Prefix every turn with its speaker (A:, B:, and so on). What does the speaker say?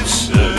A: it's. Uh,